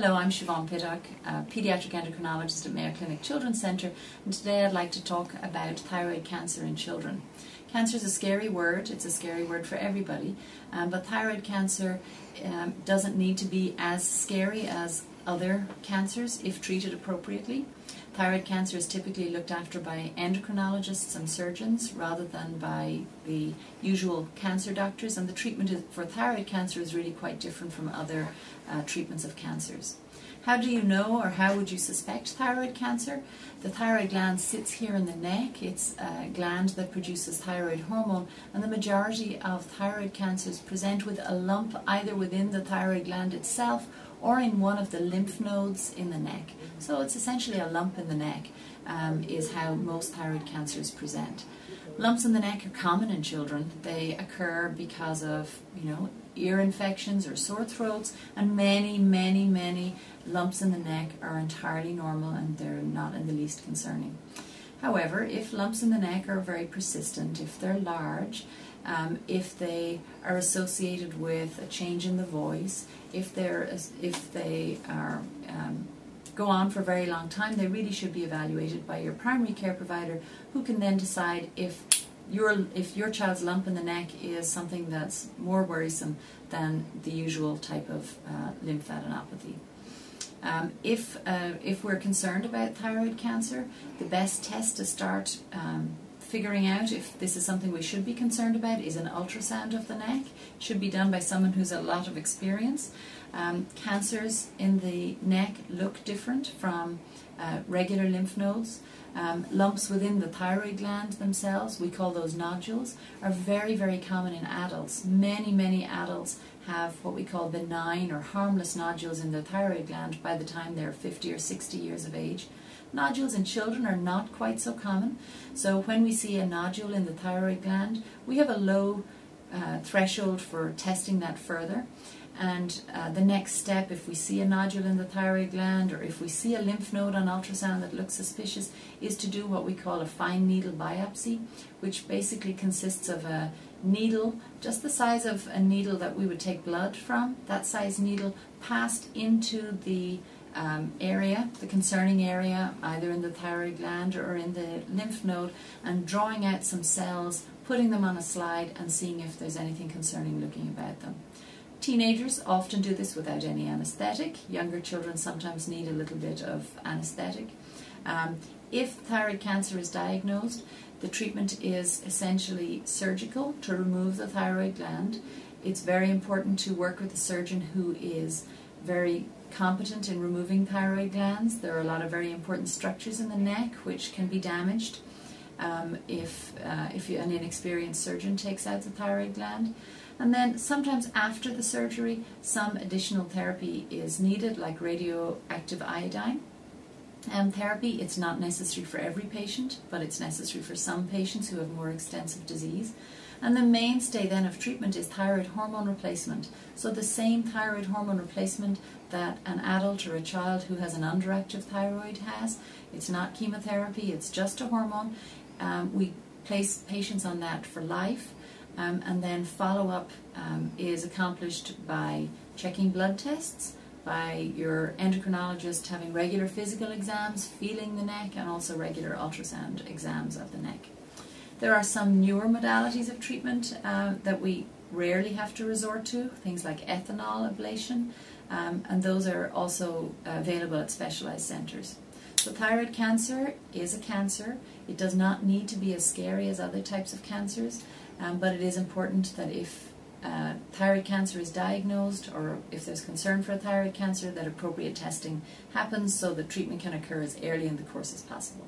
Hello, I'm Siobhan Pittock, a paediatric endocrinologist at Mayo Clinic Children's Centre, and today I'd like to talk about thyroid cancer in children. Cancer is a scary word, it's a scary word for everybody, um, but thyroid cancer um, doesn't need to be as scary as other cancers if treated appropriately. Thyroid cancer is typically looked after by endocrinologists and surgeons rather than by the usual cancer doctors, and the treatment for thyroid cancer is really quite different from other uh, treatments of cancers. How do you know or how would you suspect thyroid cancer? The thyroid gland sits here in the neck. It's a gland that produces thyroid hormone, and the majority of thyroid cancers present with a lump either within the thyroid gland itself or in one of the lymph nodes in the neck. So it's essentially a lump in the neck um, is how most thyroid cancers present. Lumps in the neck are common in children. They occur because of, you know, ear infections or sore throats, and many, many, many lumps in the neck are entirely normal and they're not in the least concerning. However, if lumps in the neck are very persistent, if they're large, um, if they are associated with a change in the voice, if they're if they are um, go on for a very long time, they really should be evaluated by your primary care provider, who can then decide if your if your child's lump in the neck is something that's more worrisome than the usual type of uh, lymphadenopathy. Um, if uh, if we're concerned about thyroid cancer, the best test to start um, figuring out if this is something we should be concerned about is an ultrasound of the neck. It should be done by someone who's a lot of experience. Um, cancers in the neck look different from uh, regular lymph nodes. Um, lumps within the thyroid gland themselves, we call those nodules, are very, very common in adults. Many, many adults have what we call benign or harmless nodules in their thyroid gland by the time they're 50 or 60 years of age. Nodules in children are not quite so common. So when we see a nodule in the thyroid gland, we have a low uh, threshold for testing that further. And uh, the next step, if we see a nodule in the thyroid gland or if we see a lymph node on ultrasound that looks suspicious, is to do what we call a fine needle biopsy, which basically consists of a needle, just the size of a needle that we would take blood from, that size needle passed into the um, area, the concerning area, either in the thyroid gland or in the lymph node, and drawing out some cells, putting them on a slide, and seeing if there's anything concerning looking about them. Teenagers often do this without any anesthetic. Younger children sometimes need a little bit of anesthetic. Um, if thyroid cancer is diagnosed, the treatment is essentially surgical to remove the thyroid gland. It's very important to work with a surgeon who is very competent in removing thyroid glands. There are a lot of very important structures in the neck which can be damaged um, if, uh, if you, an inexperienced surgeon takes out the thyroid gland. And then sometimes after the surgery, some additional therapy is needed, like radioactive iodine. And therapy, it's not necessary for every patient, but it's necessary for some patients who have more extensive disease. And the mainstay then of treatment is thyroid hormone replacement. So the same thyroid hormone replacement that an adult or a child who has an underactive thyroid has. It's not chemotherapy, it's just a hormone. Um, we place patients on that for life. Um, and then follow-up um, is accomplished by checking blood tests, by your endocrinologist having regular physical exams, feeling the neck, and also regular ultrasound exams of the neck. There are some newer modalities of treatment uh, that we rarely have to resort to, things like ethanol ablation, um, and those are also available at specialized centers. So thyroid cancer is a cancer. It does not need to be as scary as other types of cancers, um, but it is important that if uh, thyroid cancer is diagnosed or if there's concern for thyroid cancer that appropriate testing happens so that treatment can occur as early in the course as possible.